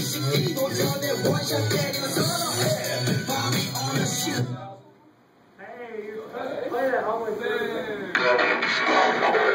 Hey, you play that always. dude.